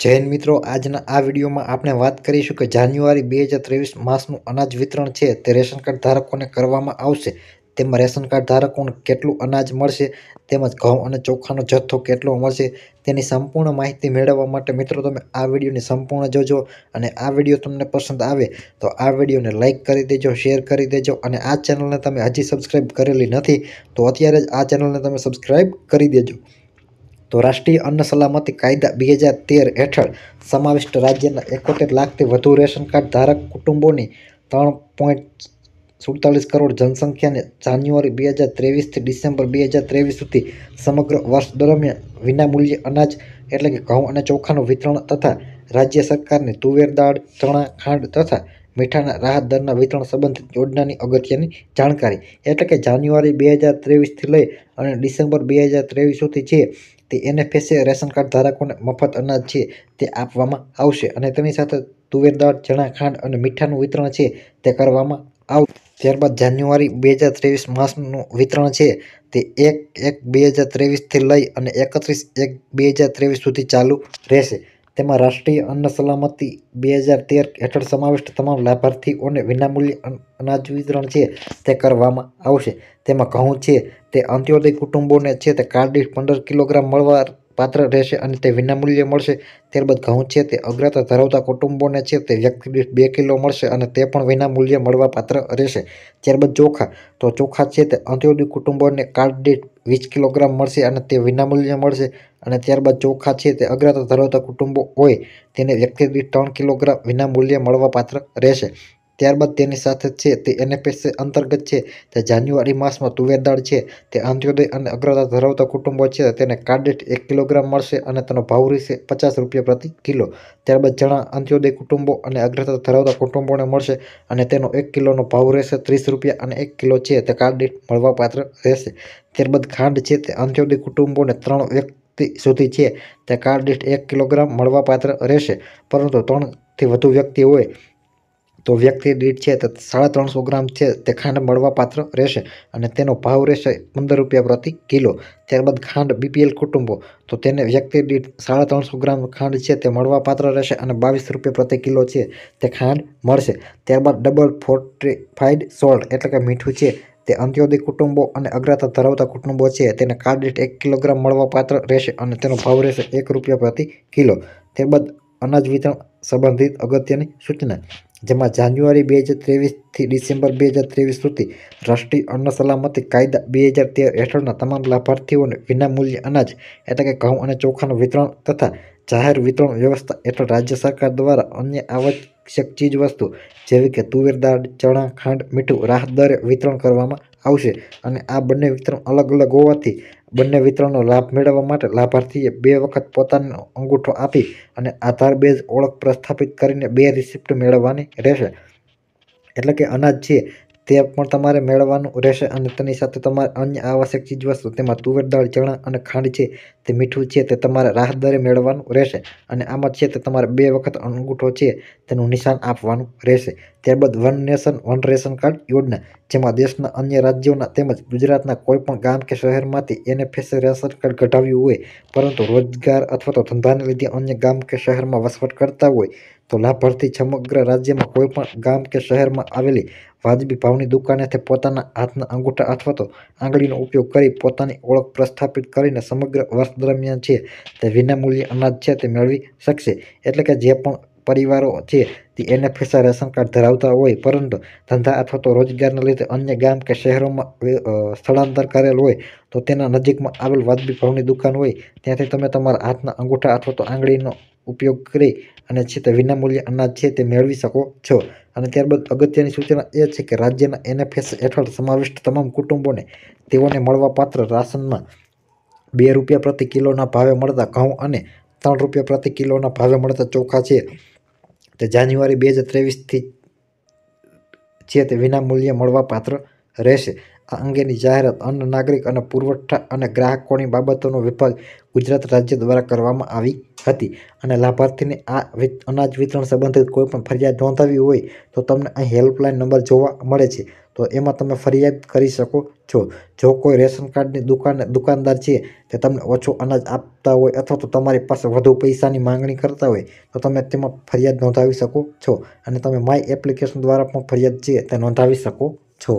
જૈન મિત્રો, આજના આ વિડીયોમાં આપણે વાત કરીશું કે જાન્યુઆરી બે હજાર ત્રેવીસ માસનું અનાજ વિતરણ છે, તે રેશન કાર્ડ ધારકોને કરવામાં આવશે. તેમાં રેશન કાર્ડ ધારકોને કેટલું અનાજ મળશે, તેમજ ઘઉં અને ચોખાનો જથ્થો કેટલો મળશે, તેની સંપૂર્ણ માહિતી મેળવવા માટે મિત્રો, તમે આ વિડીયોને સંપૂર્ણ જોજો અને આ વીડિયો તમને પસંદ આવે તો આ વિડીયોને લાઇક કરી દેજો, શેર કરી દેજો અને આ ચેનલને તમે હજી સબસ્ક્રાઈબ કરેલી નથી તો અત્યારે જ આ ચેનલને તમે સબસ્ક્રાઈબ કરી દેજો. તો રાષ્ટ્રીય અન્ન સલામતી કાયદા બે હજાર તેર હેઠળ સમાવિષ્ટ રાજ્યના એકોતેર લાખથી વધુ રેશન કાર્ડ ધારક કુટુંબોની ત્રણ પોઈન્ટ સુડતાલીસ કરોડ જનસંખ્યાને જાન્યુઆરી બે હજાર ત્રેવીસથી ડિસેમ્બર બે હજાર ત્રેવીસ સુધી સમગ્ર વર્ષ દરમિયાન વિનામૂલ્યે અનાજ એટલે કે ઘઉં અને ચોખાનું વિતરણ તથા રાજ્ય સરકારની તુવેર દાળ, ચણા, ખાંડ તથા મીઠાના રાહત દરના વિતરણ સંબંધિત યોજનાની અગત્યની જાણકારી. એટલે કે જાન્યુઆરી બે હજાર ત્રેવીસથી લઈ અને ડિસેમ્બર બે હજાર ત્રેવીસ સુધી છે તે એનએફએસએ રેશન કાર્ડ ધારકોને મફત અનાજ છે તે આપવામાં આવશે અને તેની સાથે તુવેર દાળ, ચણા, ખાંડ અને મીઠાનું વિતરણ છે તે કરવામાં આવશે. ત્યારબાદ જાન્યુઆરી બે હજાર ત્રેવીસ માસનું વિતરણ છે તે એક એક બે હજાર ત્રેવીસથી લઈ અને એકત્રીસ એક બે હજાર ત્રેવીસ સુધી ચાલુ રહેશે. તેમાં રાષ્ટ્રીય અન્ન સલામતી બે હજાર તેર હેઠળ સમાવિષ્ટ તમામ લાભાર્થીઓને વિનામૂલ્ય અનાજ વિતરણ છે તે કરવામાં આવશે. તેમાં ઘઉં છે, તે અંત્યોદય કુટુંબોને છે તે કાર્ડ પંદર કિલોગ્રામ મળવા પાત્ર રહેશે અને તે વિનામૂલ્યે મળશે. ત્યારબાદ ઘઉં છે તે અગ્રતા ધરાવતા કુટુંબોને છે તે વ્યક્તિ દીઠ બે કિલો મળશે અને તે પણ વિનામૂલ્યે મળવા પાત્ર રહેશે. ત્યારબાદ ચોખા. તો ચોખા છે તે અંત્યોદય કુટુંબોને કાર્ડ દીઠ વીસ કિલોગ્રામ મળશે અને તે વિનામૂલ્યે મળશે. અને ત્યારબાદ ચોખા છે તે અગ્રતા ધરાવતા કુટુંબો હોય તેને વ્યક્તિ દીઠ ત્રણ કિલોગ્રામ વિનામૂલ્યે મળવા પાત્ર રહેશે. ત્યારબાદ તેની સાથે છે તે એનએફએસ અંતર્ગત છે. તે જાન્યુઆરી માસમાં તુવેર દાળ છે. તે અંત્યોદય અને અગ્રતા ધરાવતા કુટુંબો છે. તેને કાર્ડેટ એક કિલોગ્રામ મળશે અને તેનો ભાવ રહેશે પચાસ રૂપિયા પ્રતિ કિલો. ત્યારબાદ જણા અંત્યોદય કુટુંબો અને અગ્રતા ધરાવતા કુટુંબોને મળશે અને તેનો એક કિલોનો ભાવ રહેશે ત્રીસ રૂપિયા અને એક કિલો છે. તે કાર્ડેટ મળવાપાત્ર રહેશે. ત્યારબાદ ખાંડ છે. તે અંત્યોદય કુટુંબોને ત્રણ વ્યક્તિ સુધી છે. તે કાર્ડેટ એક કિલોગ્રામ મળવાપાત્ર રહેશે. પરંતુ ત્રણથી વધુ વ્યક્તિ હોય તો વ્યક્તિ દીઠ છે તે સાડા ત્રણસો ગ્રામ છે તે ખાંડ મળવાપાત્ર રહેશે અને તેનો ભાવ રહેશે પંદર રૂપિયા પ્રતિ કિલો. ત્યારબાદ ખાંડ બીપીએલ કુટુંબો, તો તેને વ્યક્તિ દીઠ સાડા ત્રણસો ગ્રામ ખાંડ છે તે મળવાપાત્ર રહેશે અને બાવીસ રૂપિયા પ્રતિ કિલો છે તે ખાંડ મળશે. ત્યારબાદ ડબલ ફોર્ટિફાઈડ સોલ્ટ એટલે કે મીઠું છે તે અંત્યોદય કુટુંબો અને અગ્રતા ધરાવતા કુટુંબો છે તેને કાર્ડ દીઠ એક કિલોગ્રામ મળવાપાત્ર રહેશે અને તેનો ભાવ રહેશે એક રૂપિયા પ્રતિ કિલો. ત્યારબાદ અનાજ વિતરણ સંબંધિત અગત્યની સૂચના. જેમાં જાન્યુઆરી બે હજાર ત્રેવીસથી ડિસેમ્બર બે હજાર ત્રેવીસ સુધી રાષ્ટ્રીય અન્ન સલામતી કાયદા બે હજાર તેર હેઠળના તમામ લાભાર્થીઓને વિનામૂલ્ય અનાજ એટલે કે ઘઉં અને ચોખાનું વિતરણ તથા જાહેર વિતરણ વ્યવસ્થા હેઠળ રાજ્ય સરકાર દ્વારા અન્ય આવશ્યક ચીજવસ્તુ જેવી કે તુવેર દાળ, ચણા, ખાંડ, મીઠું રાહત દરે વિતરણ કરવામાં આવશે. અને આ બંને વિતરણ અલગ અલગ હોવાથી બંને વિતરણનો લાભ મેળવવા માટે લાભાર્થીએ બે વખત પોતાનો અંગૂઠો આપી અને આધાર બેઝ ઓળખ પ્રસ્થાપિત કરીને બે રિસિપ્ટ મેળવવાની રહેશે. એટલે કે અનાજ છે તે પણ તમારે મેળવવાનું રહેશે અને તેની સાથે તમારે અન્ય આવશ્યક ચીજવસ્તુ તેમાં તુવેર દાળ, ચણા અને ખાંડ છે તે મીઠું છે તે તમારે રાહત દરે મેળવવાનું રહેશે અને આમાં છે તે તમારે બે વખત અંગૂઠો છે તેનું નિશાન આપવાનું રહેશે. ત્યારબાદ one nation, one ration card યોજના, જેમાં દેશના અન્ય રાજ્યોના તેમજ ગુજરાતના કોઈપણ ગામ કે શહેરમાંથી એનએફએસએ રેશન કાર્ડ કઢાવ્યું હોય, પરંતુ રોજગાર અથવા તો ધંધાને લીધે અન્ય ગામ કે શહેરમાં વસવાટ કરતા હોય તો લાભાર્થી સમગ્ર રાજ્યમાં કોઈપણ ગામ કે શહેરમાં આવેલી વાજબી ભાવની દુકાનેથી પોતાના હાથના અંગૂઠા અથવા તો આંગળીનો ઉપયોગ કરી પોતાની ઓળખ પ્રસ્થાપિત કરીને સમગ્ર વર્ષ દરમિયાન છે તે વિનામૂલ્ય અનાજ છે તે મેળવી શકશે. એટલે કે જે પણ પરિવારો છે તે એનએફએસઆર રેશન કાર્ડ ધરાવતા હોય, પરંતુ ધંધા અથવા તો રોજગારના લીધે અન્ય ગામ કે શહેરોમાં સ્થળાંતર કરેલ હોય તો તેના નજીકમાં આવેલ વાજબી ભાવની દુકાન હોય, ત્યાંથી તમે તમારા હાથના અંગૂઠા અથવા તો આંગળીનો ઉપયોગ કરી અને છે તે વિનામૂલ્યે અનાજ છે તે મેળવી શકો છો. અને ત્યારબાદ અગત્યની સૂચના એ છે કે રાજ્યના એનએફએસ હેઠળ સમાવિષ્ટ તમામ કુટુંબોને તેઓને મળવાપાત્ર રાશનમાં બે રૂપિયા પ્રતિ કિલોના ભાવે મળતા ઘઉં અને ત્રણ રૂપિયા પ્રતિ કિલોના ભાવે મળતા ચોખા છે. તે જાન્યુઆરી બે હજાર ત્રેવીસથી છે તે વિનામૂલ્યે મળવાપાત્ર રહેશે. આ અંગેની જાહેરાત અન્ન નાગરિક અને પુરવઠા અને ગ્રાહકોની બાબતોનો વિભાગ ગુજરાત રાજ્ય દ્વારા કરવામાં આવી હતી અને લાભાર્થીને આ અનાજ વિતરણ સંબંધિત કોઈપણ ફરિયાદ નોંધાવવી હોય તો તમને અહીં હેલ્પલાઇન નંબર જોવા મળે છે. તો એમાં તમે ફરિયાદ કરી શકો છો. જો કોઈ રેશન કાર્ડની દુકાન, દુકાનદાર છે તે તમને ઓછું અનાજ આપતા હોય અથવા તો તમારી પાસે વધુ પૈસાની માંગણી કરતા હોય તો તમે તેમાં ફરિયાદ નોંધાવી શકો છો અને તમે માય એપ્લિકેશન દ્વારા પણ ફરિયાદ છે તે નોંધાવી શકો છો.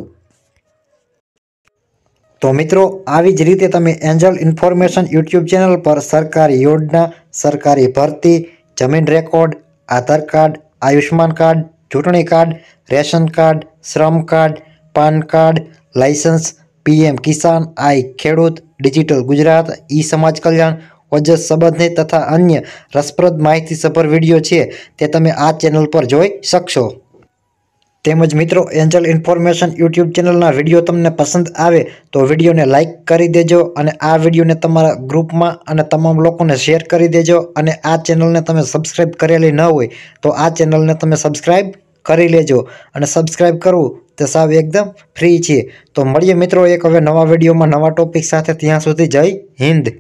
તો મિત્રો, આવી જ રીતે તમે એન્જલ ઇન્ફોર્મેશન યુટ્યુબ ચેનલ પર સરકારી યોજના, સરકારી ભરતી, જમીન record, Aadhaar card Ayushman card, ચૂંટણી કાર્ડ, રેશન કાર્ડ, શ્રમ card, PAN card license PM Kisan, i Khedut, digital Gujarat, ઈ સમાજ કલ્યાણ ઓજસ સંબંધિત તથા અન્ય રસપ્રદ માહિતીસભર વીડિયો છે તે તમે આ ચેનલ પર જોઈ શકશો. તેમજ મિત્રો એન્જલ ઇન્ફોર્મેશન યુટ્યુબ ચેનલના વીડિયો તમને પસંદ આવે તો વિડીયોને લાઇક કરી દેજો અને આ વિડીયોને તમારા ગ્રુપમાં અને તમામ લોકોને શેર કરી દેજો અને આ ચેનલને તમે સબસ્ક્રાઈબ કરેલી ન હોય તો આ ચેનલને તમે સબસ્ક્રાઈબ કરી લેજો અને સબસ્ક્રાઈબ કરવું તે સાવ એકદમ ફ્રી છે. તો મળીએ મિત્રો એક હવે નવા વિડીયોમાં નવા ટોપિક સાથે ત્યાં સુધી જય હિન્દ.